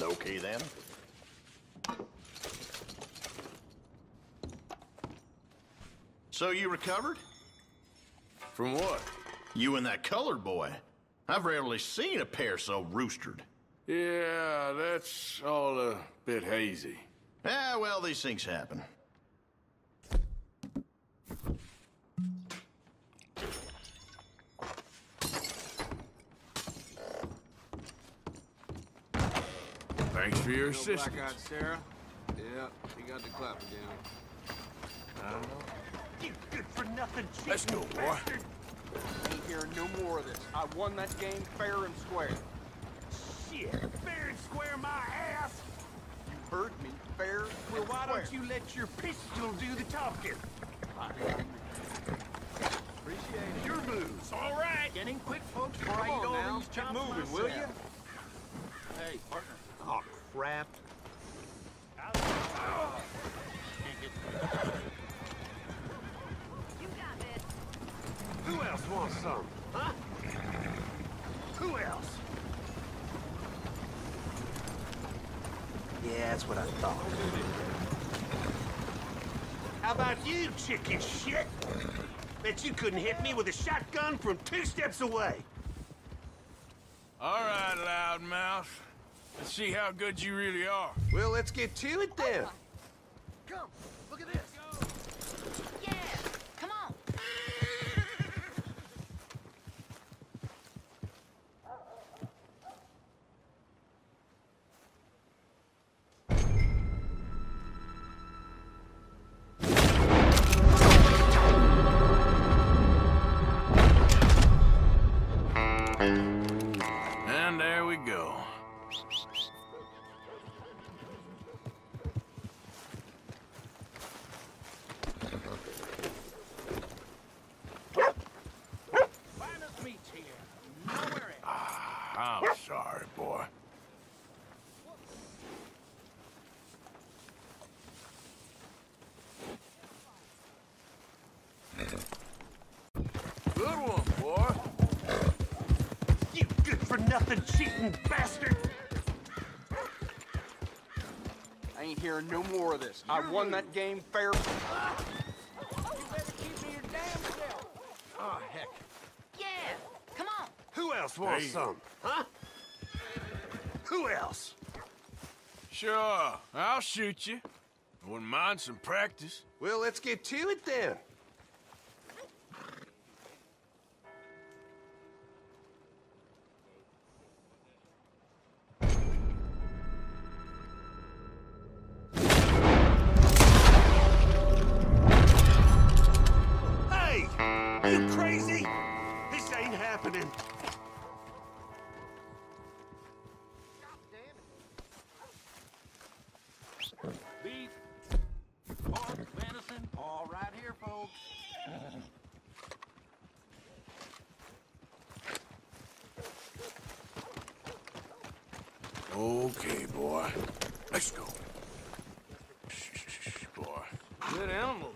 Okay then. So you recovered? From what? You and that colored boy. I've rarely seen a pair so roostered. Yeah, that's all a bit hazy. Ah, well, these things happen. Thanks for your assistance. black-eyed Sarah? Yeah, he got the clapper down. You good for nothing cheating Let's go, boy. Ain't hearing no more of this. I won that game fair and square. Shit, fair and square my ass. You heard me, fair Well, why don't you let your pistol do the talking? Appreciate it. Your moves, all right. Getting quick, folks, before I Come eat on now, keep chops moving, will you? Hey, partner. Oh, crap. Who else wants some? Huh? Who else? Yeah, that's what I thought. How about you, chicken shit? Bet you couldn't hit me with a shotgun from two steps away. All right, loudmouth. Let's see how good you really are. Well, let's get to it then. Come, nothing cheating bastard. I ain't hearing no more of this. I won that game fair. Ah, you better keep to your damn self. Oh, heck. Yeah, come on. Who else wants Hey. some? Huh? Who else? Sure, I'll shoot you. Wouldn't mind some practice. Well, let's get to it then. Folks. Okay, boy. Let's go. Shh, boy. Good animals